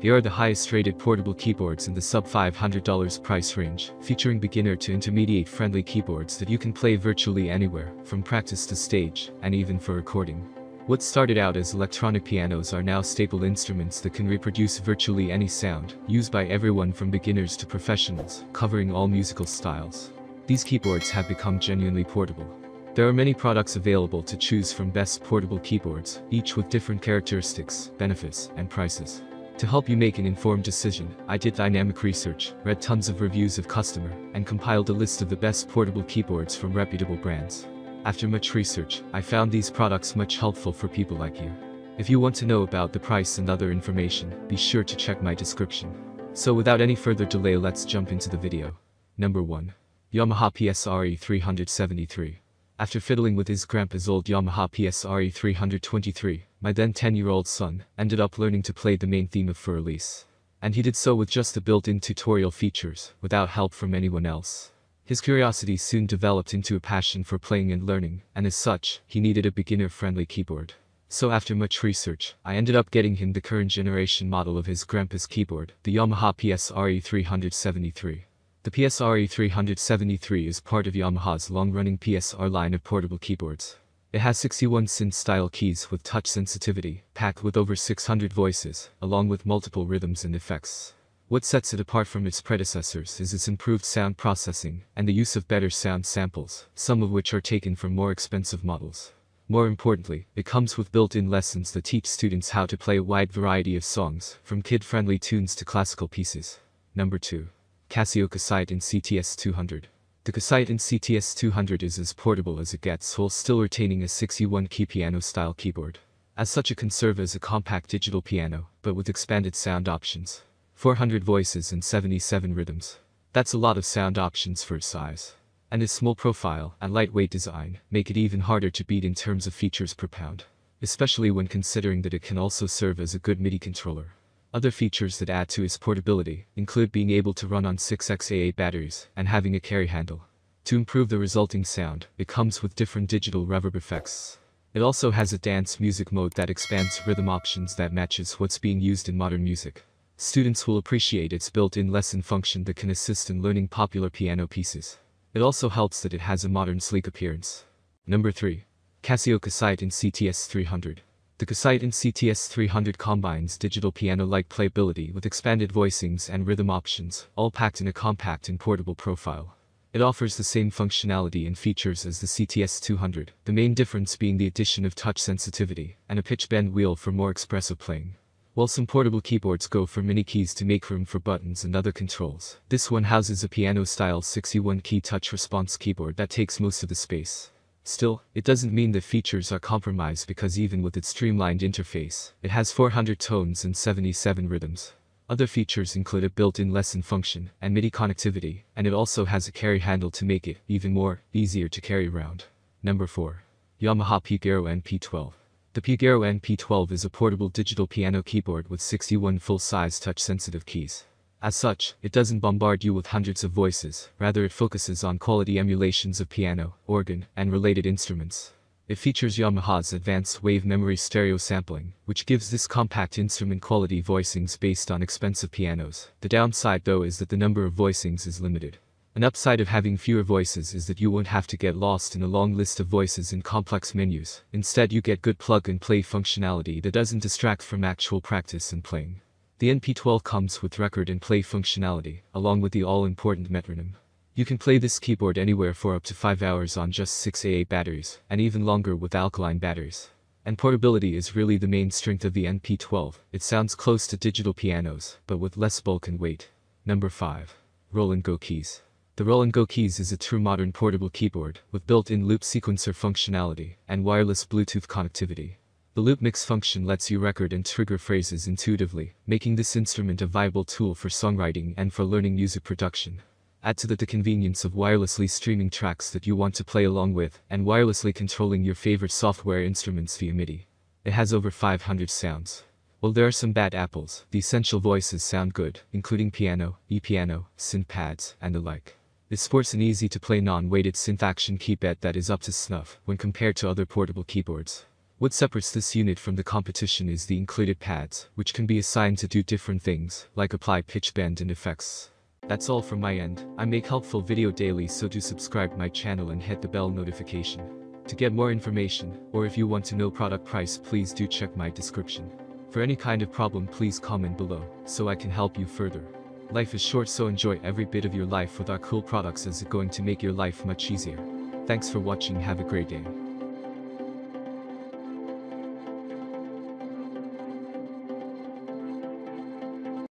They are the highest rated portable keyboards in the sub $500 price range, featuring beginner to intermediate friendly keyboards that you can play virtually anywhere, from practice to stage, and even for recording. What started out as electronic pianos are now staple instruments that can reproduce virtually any sound, used by everyone from beginners to professionals, covering all musical styles. These keyboards have become genuinely portable. There are many products available to choose from best portable keyboards, each with different characteristics, benefits, and prices. To help you make an informed decision, I did dynamic research, read tons of reviews of customer, and compiled a list of the best portable keyboards from reputable brands. After much research, I found these products much helpful for people like you. If you want to know about the price and other information, be sure to check my description. So without any further delay let's jump into the video. Number 1. Yamaha PSRE 373. After fiddling with his grandpa's old Yamaha PSRE 323, my then 10-year-old son ended up learning to play the main theme of Fur Elise. And he did so with just the built-in tutorial features, without help from anyone else. His curiosity soon developed into a passion for playing and learning, and as such, he needed a beginner-friendly keyboard. So after much research, I ended up getting him the current generation model of his grandpa's keyboard, the Yamaha PSRE 373. The PSRE 373 is part of Yamaha's long-running PSR line of portable keyboards. It has 61 synth-style keys with touch sensitivity, packed with over 600 voices, along with multiple rhythms and effects. What sets it apart from its predecessors is its improved sound processing and the use of better sound samples, some of which are taken from more expensive models. More importantly, it comes with built-in lessons that teach students how to play a wide variety of songs, from kid-friendly tunes to classical pieces. Number 2. Casio Casiotone CTS 200. The Casiotone CTS 200 is as portable as it gets while still retaining a 61-key piano-style keyboard. As such it can serve as a compact digital piano, but with expanded sound options. 400 voices and 77 rhythms. That's a lot of sound options for its size. And its small profile and lightweight design make it even harder to beat in terms of features per pound. Especially when considering that it can also serve as a good MIDI controller. Other features that add to its portability include being able to run on 6xAA batteries and having a carry handle. To improve the resulting sound, it comes with different digital reverb effects. It also has a dance music mode that expands rhythm options that matches what's being used in modern music. Students will appreciate its built-in lesson function that can assist in learning popular piano pieces. It also helps that it has a modern sleek appearance. Number 3. Casio Casiotone CTS 300. The Casiotone CTS 300 combines digital piano-like playability with expanded voicings and rhythm options, all packed in a compact and portable profile. It offers the same functionality and features as the CTS 200, the main difference being the addition of touch sensitivity and a pitch bend wheel for more expressive playing. While some portable keyboards go for mini keys to make room for buttons and other controls, this one houses a piano-style 61-key touch response keyboard that takes most of the space. Still, it doesn't mean the features are compromised because even with its streamlined interface, it has 400 tones and 77 rhythms. Other features include a built-in lesson function and MIDI connectivity, and it also has a carry handle to make it even more easier to carry around. Number 4. Yamaha Piaggero NP12. The Piaggero NP12 is a portable digital piano keyboard with 61 full-size touch-sensitive keys. As such, it doesn't bombard you with hundreds of voices, rather it focuses on quality emulations of piano, organ, and related instruments. It features Yamaha's advanced wave memory stereo sampling, which gives this compact instrument quality voicings based on expensive pianos. The downside though is that the number of voicings is limited. An upside of having fewer voices is that you won't have to get lost in a long list of voices in complex menus. Instead you get good plug and play functionality that doesn't distract from actual practice and playing. The NP12 comes with record and play functionality, along with the all-important metronome. You can play this keyboard anywhere for up to 5 hours on just 6AA batteries, and even longer with alkaline batteries. And portability is really the main strength of the NP12, it sounds close to digital pianos, but with less bulk and weight. Number 5. Roland Go Keys. The Roland Go Keys is a true modern portable keyboard, with built-in loop sequencer functionality, and wireless Bluetooth connectivity. The loop mix function lets you record and trigger phrases intuitively, making this instrument a viable tool for songwriting and for learning music production. Add to that the convenience of wirelessly streaming tracks that you want to play along with, and wirelessly controlling your favorite software instruments via MIDI. It has over 500 sounds. While there are some bad apples, the essential voices sound good, including piano, e-piano, synth pads, and the like. It sports an easy-to-play non-weighted synth action keypad that is up to snuff when compared to other portable keyboards. What separates this unit from the competition is the included pads, which can be assigned to do different things, like apply pitch bend and effects. That's all from my end, I make helpful video daily so do subscribe my channel and hit the bell notification. To get more information, or if you want to know product price please do check my description. For any kind of problem please comment below, so I can help you further. Life is short so enjoy every bit of your life with our cool products as it's going to make your life much easier. Thanks for watching have a great day.